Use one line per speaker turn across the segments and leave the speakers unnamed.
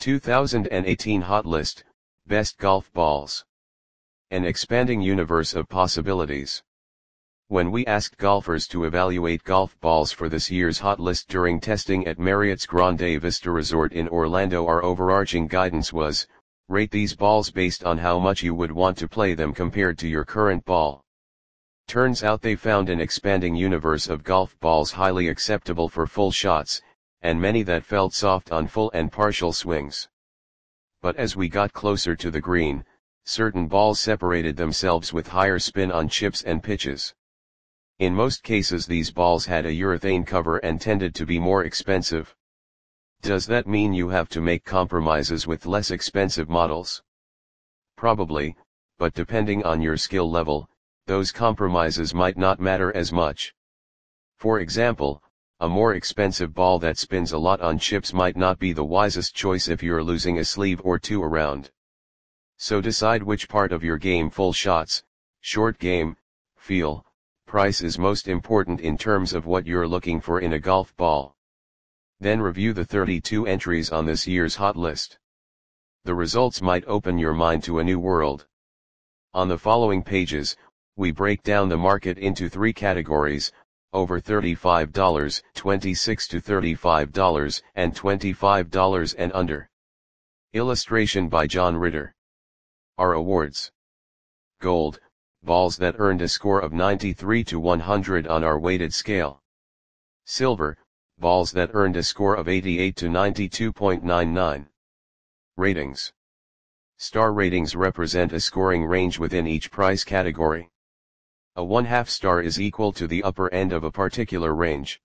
2018 Hot List, Best Golf Balls. An expanding universe of possibilities. When we asked golfers to evaluate golf balls for this year's hot list during testing at Marriott's Grande Vista Resort in Orlando our overarching guidance was, rate these balls based on how much you would want to play them compared to your current ball. Turns out they found an expanding universe of golf balls highly acceptable for full shots, and many that felt soft on full and partial swings. But as we got closer to the green, certain balls separated themselves with higher spin on chips and pitches. In most cases these balls had a urethane cover and tended to be more expensive. Does that mean you have to make compromises with less expensive models? Probably, but depending on your skill level, those compromises might not matter as much. For example, a more expensive ball that spins a lot on chips might not be the wisest choice if you're losing a sleeve or two around. So decide which part of your game full shots, short game, feel, price is most important in terms of what you're looking for in a golf ball. Then review the 32 entries on this year's hot list. The results might open your mind to a new world. On the following pages, we break down the market into three categories, over $35, 26 to $35, and $25 and under. Illustration by John Ritter. Our awards. Gold, balls that earned a score of 93 to 100 on our weighted scale. Silver, balls that earned a score of 88 to 92.99. Ratings. Star ratings represent a scoring range within each price category. A one-half star is equal to the upper end of a particular range.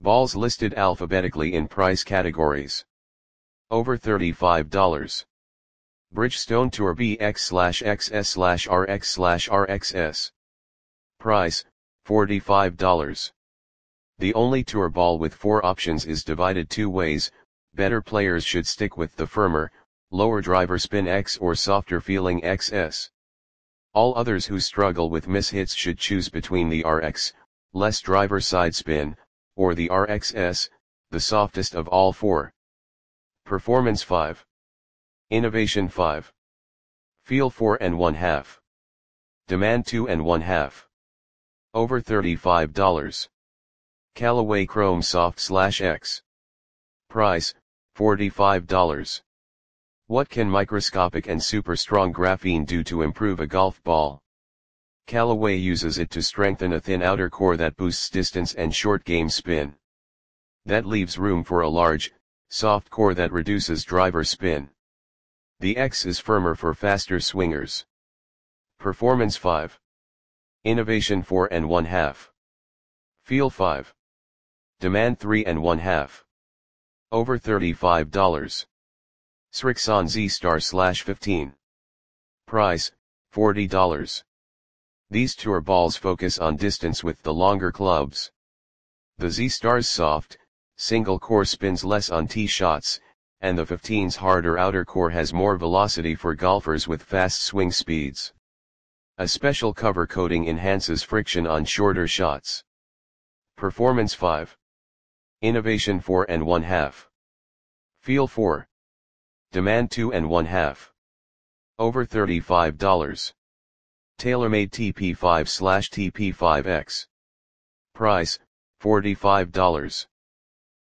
Balls listed alphabetically in price categories. Over $35. Bridgestone Tour BX slash XS slash RX slash RXS. Price, $45. The only tour ball with four options is divided two ways, better players should stick with the firmer, lower driver spin X or softer feeling XS. All others who struggle with mishits should choose between the RX, less driver side spin, or the RXS, the softest of all four. Performance 5. Innovation 5. Feel 4 and 1 half. Demand 2 and 1 half. Over $35. Callaway Chrome Soft Slash X. Price, $45. What can microscopic and super strong graphene do to improve a golf ball? Callaway uses it to strengthen a thin outer core that boosts distance and short game spin. That leaves room for a large, soft core that reduces driver spin. The X is firmer for faster swingers. Performance 5. Innovation 4 and 1 half. Feel 5. Demand 3 and 1 half. Over $35. Srixon Z Star slash 15. Price, $40. These tour balls focus on distance with the longer clubs. The Z Star's soft, single core spins less on tee shots, and the 15's harder outer core has more velocity for golfers with fast swing speeds. A special cover coating enhances friction on shorter shots. Performance 5. Innovation 4 and 1 half. Feel 4. Demand 2 and 1 half. Over $35. TaylorMade TP5 slash TP5X. Price, $45.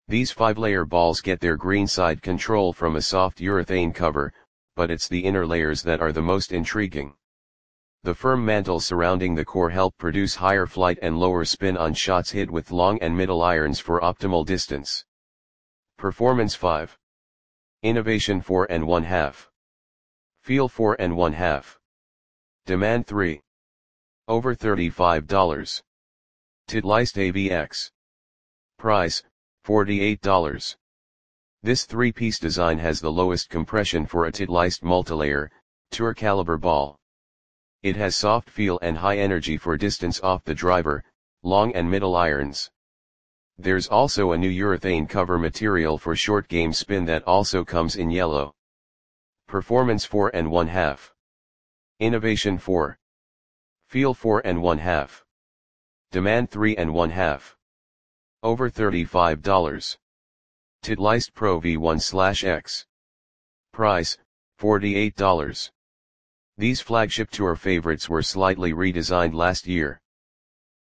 These 5-layer balls get their green side control from a soft urethane cover, but it's the inner layers that are the most intriguing. The firm mantle surrounding the core help produce higher flight and lower spin on shots hit with long and middle irons for optimal distance. Performance 5. Innovation 4 and 1 half. Feel 4 and 1 half. Demand 3. Over $35. Titleist AVX. Price, $48. This three-piece design has the lowest compression for a Titleist multilayer, tour caliber ball. It has soft feel and high energy for distance off the driver, long and middle irons. There's also a new urethane cover material for short game spin that also comes in yellow. Performance 4 and 1 half. Innovation 4. Feel 4 and 1 half. Demand 3 and 1 half. Over $35. Titleist Pro V1 X. Price, $48. These flagship tour favorites were slightly redesigned last year.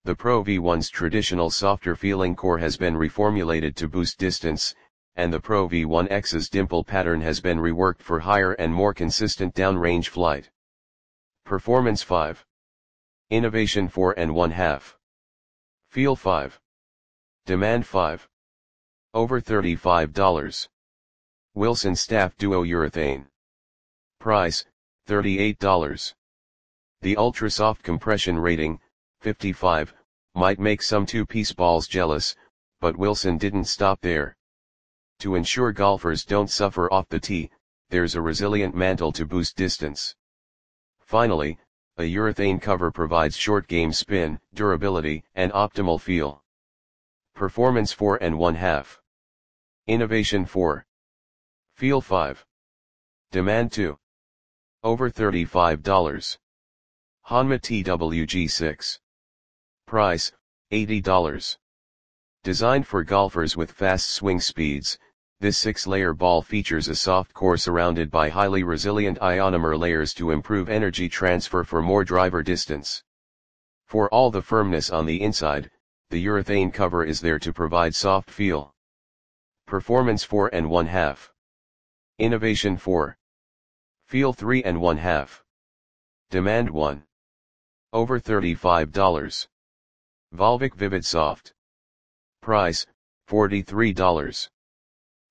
The Pro V1's traditional softer feeling core has been reformulated to boost distance, and the Pro V1X's dimple pattern has been reworked for higher and more consistent downrange flight. Performance 5. Innovation 4 and 1 half. Feel 5. Demand 5. Over $35. Wilson Staff Duo Urethane. Price, $38. The ultra soft compression rating, 55, might make some two-piece balls jealous, but Wilson didn't stop there. To ensure golfers don't suffer off the tee, there's a resilient mantle to boost distance. Finally, a urethane cover provides short game spin, durability, and optimal feel. Performance 4 and 1 half. Innovation 4. Feel 5. Demand 2. Over $35. Honma TWG6. Price, $80. Designed for golfers with fast swing speeds, this six-layer ball features a soft core surrounded by highly resilient ionomer layers to improve energy transfer for more driver distance. For all the firmness on the inside, the urethane cover is there to provide soft feel. Performance 4 and 1 half. Innovation 4. Feel 3 and 1 half. Demand 1. Over $35. Volvic Vivid Soft. Price, $43.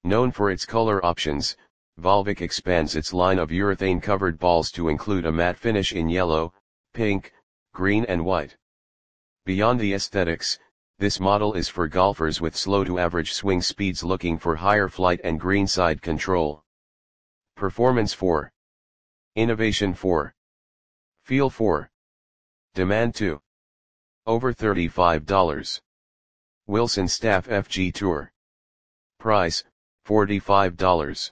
Known for its color options, Volvic expands its line of urethane-covered balls to include a matte finish in yellow, pink, green and white. Beyond the aesthetics, this model is for golfers with slow to average swing speeds looking for higher flight and greenside control. Performance 4. Innovation 4. Feel 4. Demand 2. Over $35. Wilson Staff FG Tour. Price, $45.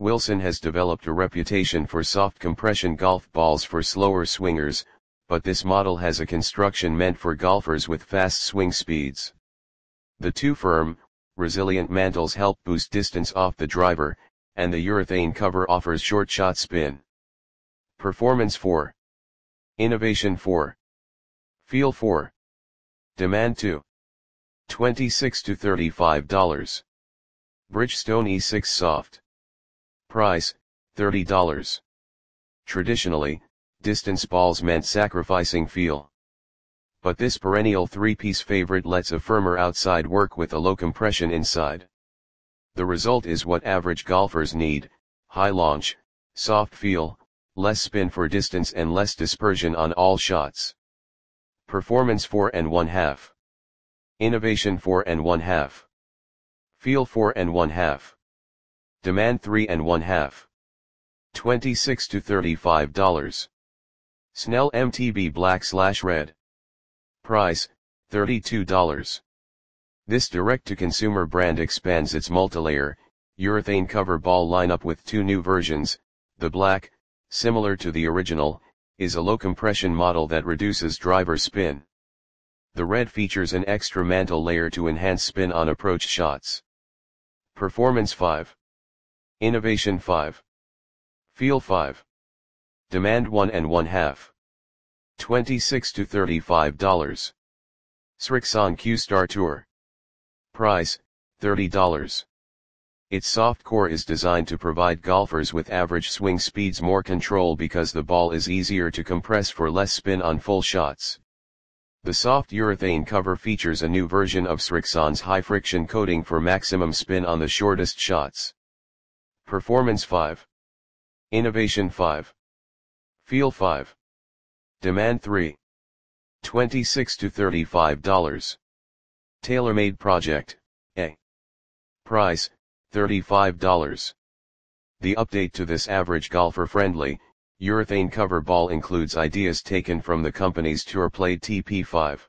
Wilson has developed a reputation for soft compression golf balls for slower swingers, but this model has a construction meant for golfers with fast swing speeds. The two firm, resilient mantles help boost distance off the driver, and the urethane cover offers short shot spin. Performance 4. Innovation 4. Feel 4. Demand 2. 26 to $35. Bridgestone E6 Soft. Price, $30. Traditionally, distance balls meant sacrificing feel. But this perennial three-piece favorite lets a firmer outside work with a low compression inside. The result is what average golfers need, high launch, soft feel, less spin for distance and less dispersion on all shots. Performance 4 and 1 half. Innovation 4 and 1 half. Feel 4 and 1 half. Demand 3 and 1 half. 26 to $35. Snell MTB Black Slash Red. Price, $32. This direct-to-consumer brand expands its multilayer, urethane cover ball lineup with two new versions, the black, similar to the original, is a low compression model that reduces driver spin. The red features an extra mantle layer to enhance spin on approach shots. Performance 5. Innovation 5. Feel 5. Demand 1 and 1 half. 26 to $35. Srixon Q-Star Tour. Price, $30. Its soft core is designed to provide golfers with average swing speeds more control because the ball is easier to compress for less spin on full shots. The soft urethane cover features a new version of Srixon's high friction coating for maximum spin on the shortest shots. Performance 5. Innovation 5. Feel 5. Demand 3. 26 to $35. TaylorMade project, A. Price, $35. The update to this average golfer-friendly, urethane cover ball includes ideas taken from the company's TourPlate TP5.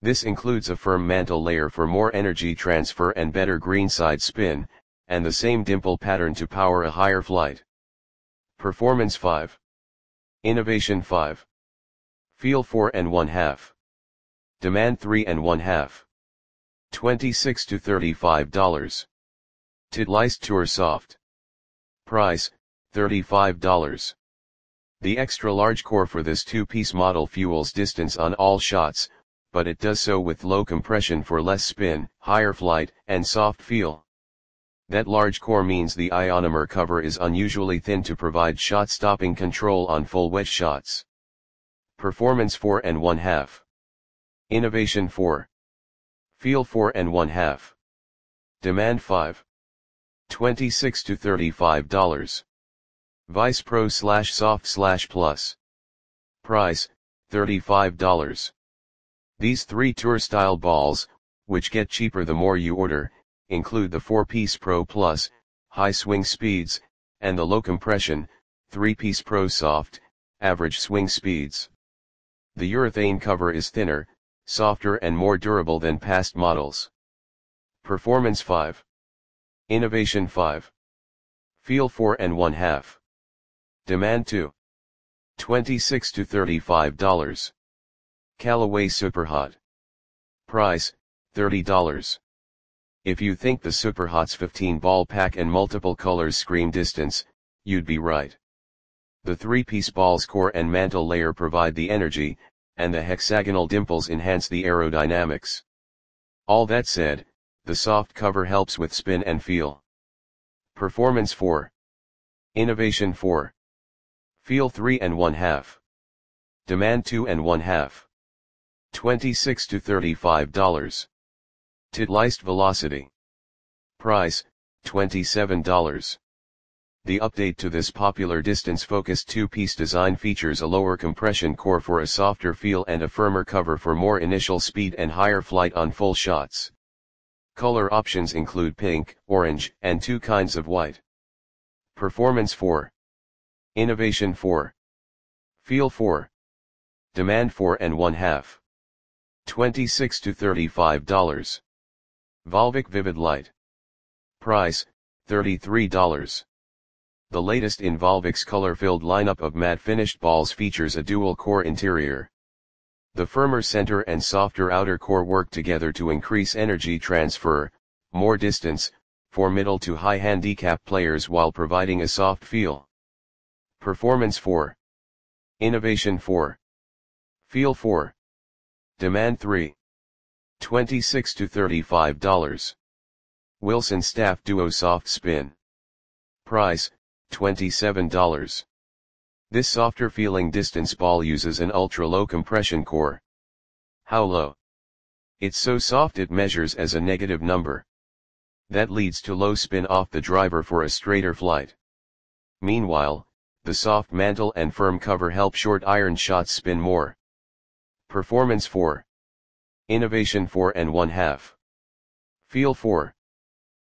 This includes a firm mantle layer for more energy transfer and better greenside spin, and the same dimple pattern to power a higher flight. Performance 5. Innovation 5. Feel 4 and 1 half. Demand 3 and 1 half. 26 to $35. Titleist Tour Soft. Price, $35. The extra large core for this two-piece model fuels distance on all shots, but it does so with low compression for less spin, higher flight, and soft feel. That large core means the ionomer cover is unusually thin to provide shot-stopping control on full wet shots. Performance 4 and 1 half. Innovation 4. Feel 4 and 1 half. Demand 5. 26 to $35. Vice Pro slash soft slash plus. Price, $35. These three tour style balls, which get cheaper the more you order, include the 4-piece Pro Plus, high swing speeds, and the low compression, 3-piece Pro Soft, average swing speeds. The urethane cover is thinner, softer and more durable than past models. Performance 5. Innovation 5. Feel 4 and 1 half. Demand 2. 26 to $35. Callaway Superhot. Price, $30. If you think the Superhot's 15 ball pack and multiple colors scream distance, you'd be right. The three-piece ball's core and mantle layer provide the energy, and the hexagonal dimples enhance the aerodynamics. All that said, the soft cover helps with spin and feel. Performance 4. Innovation 4. Feel 3 and 1 half. Demand 2 and 1 half. 26 to $35. Titleist Velocity. Price, $27. The update to this popular distance-focused two-piece design features a lower compression core for a softer feel and a firmer cover for more initial speed and higher flight on full shots. Color options include pink, orange, and two kinds of white. Performance 4. Innovation 4. Feel 4. Demand 4 and 1 half. 26 to $35. Volvic Vivid Light. Price, $33. The latest in Volvic's color-filled lineup of matte finished balls features a dual-core interior. The firmer center and softer outer core work together to increase energy transfer, more distance, for middle to high handicap players while providing a soft feel. Performance 4. Innovation 4. Feel 4. Demand 3. 26 to $35. Wilson Staff Duo Soft Spin. Price, $27. This softer feeling distance ball uses an ultra-low compression core. How low? It's so soft it measures as a negative number. That leads to low spin off the driver for a straighter flight. Meanwhile, the soft mantle and firm cover help short iron shots spin more. Performance 4. Innovation 4 and 1 half. Feel 4.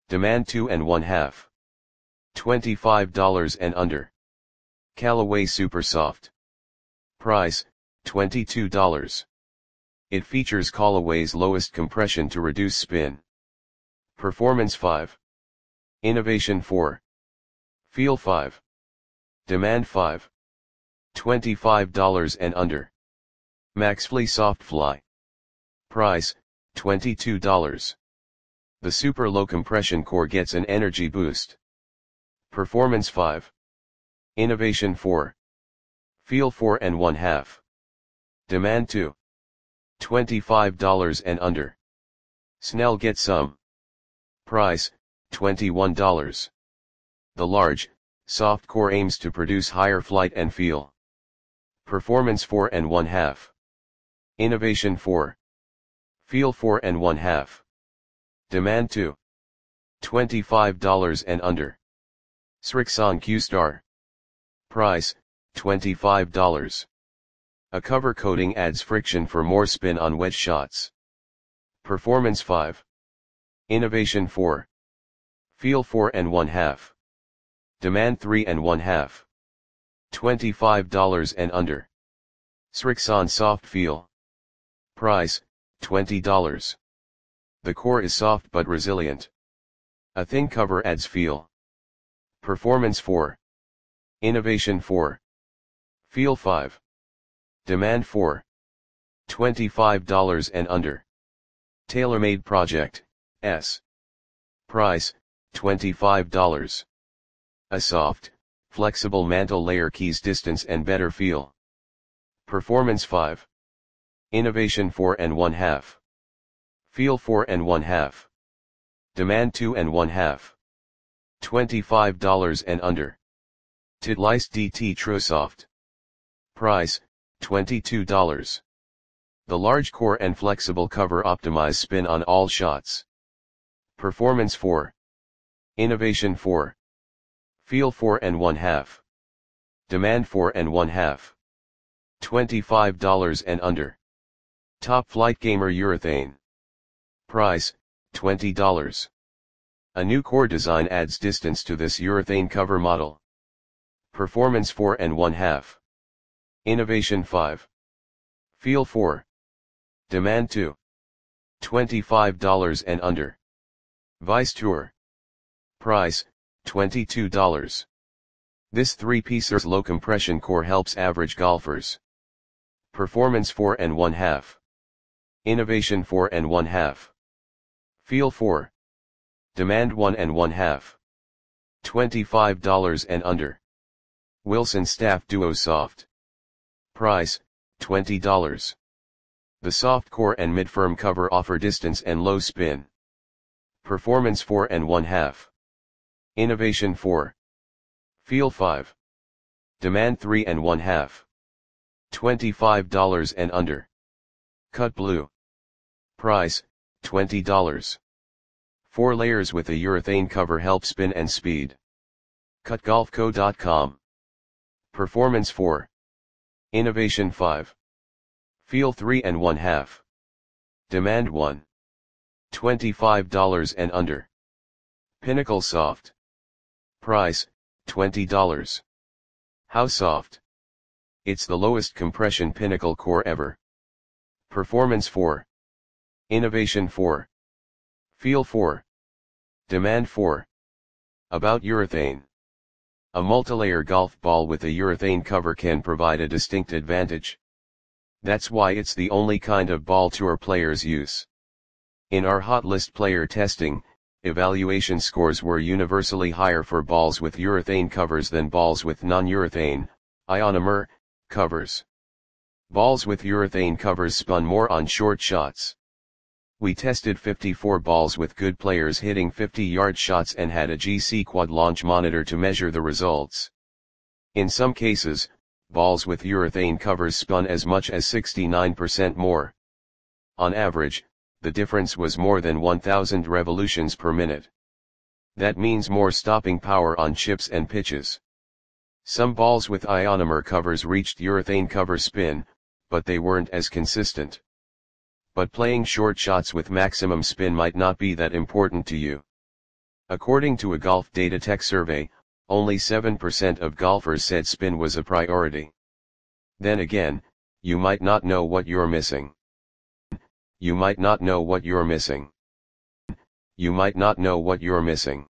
Demand 2 and 1 half. $25 and under. Callaway Super Soft. Price, $22. It features Callaway's lowest compression to reduce spin. Performance 5. Innovation 4. Feel 5. Demand 5. $25 and under. Maxfli SoftFli. Price, $22. The super low compression core gets an energy boost. Performance 5. Innovation 4. Feel 4 and 1 half. Demand 2. $25 and under. Snell Get Sum. Price, $21. The large, soft core aims to produce higher flight and feel. Performance 4 and 1 half. Innovation 4. Feel 4 and 1 half. Demand 2. $25 and under. Srixon Q-Star. Price, $25. A cover coating adds friction for more spin on wet shots. Performance 5. Innovation 4. Feel 4 and 1 half. Demand 3 and 1 half. $25 and under. Srixon Soft Feel. Price, $20. The core is soft but resilient. A thin cover adds feel. Performance 4. Innovation 4. Feel 5. Demand 4. $25 and under. TaylorMade Project, S. Price, $25. A soft, flexible mantle layer keys distance and better feel. Performance 5. Innovation 4 and 1 half. Feel 4 and 1 half. Demand 2 and 1 half. $25 and under. Titleist DT TruSoft. Price, $22. The large core and flexible cover optimize spin on all shots. Performance 4. Innovation 4. Feel 4 and 1 half. Demand 4 and 1 half. $25 and under. Top-Flite Gamer Urethane. Price, $20. A new core design adds distance to this urethane cover model. Performance 4 and 1 half. Innovation 5. Feel 4. Demand 2. $25 and under. Vice Tour. Price, $22. This three-piecer low compression core helps average golfers. Performance 4 and 1 half. Innovation 4 and 1 half. Feel 4. Demand 1 and 1 half. $25 and under. Wilson Staff Duo Soft. Price, $20. The soft core and mid-firm cover offer distance and low spin. Performance 4 and 1 half. Innovation 4. Feel 5. Demand 3 and 1 half. $25 and under. Cut blue. Price, $20. 4 layers with a urethane cover help spin and speed. CutGolfCo.com. Performance 4. Innovation 5. Feel 3 and 1 half. Demand 1. $25 and under. Pinnacle Soft. Price, $20. How soft? It's the lowest compression pinnacle core ever. Performance 4. Innovation 4. Feel 4. Demand 4. About urethane. A multilayer golf ball with a urethane cover can provide a distinct advantage. That's why it's the only kind of ball tour players use. In our hot list player testing, evaluation scores were universally higher for balls with urethane covers than balls with non-urethane, ionomer, covers. Balls with urethane covers spun more on short shots. We tested 54 balls with good players hitting 50-yard shots and had a GC quad launch monitor to measure the results. In some cases, balls with urethane covers spun as much as 69% more. On average, the difference was more than 1000 revolutions per minute. That means more stopping power on chips and pitches. Some balls with ionomer covers reached urethane cover spin, but they weren't as consistent but playing short shots with maximum spin might not be that important to you. According to a Golf Data Tech survey, only 7% of golfers said spin was a priority. Then again, you might not know what you're missing. You might not know what you're missing. You might not know what you're missing.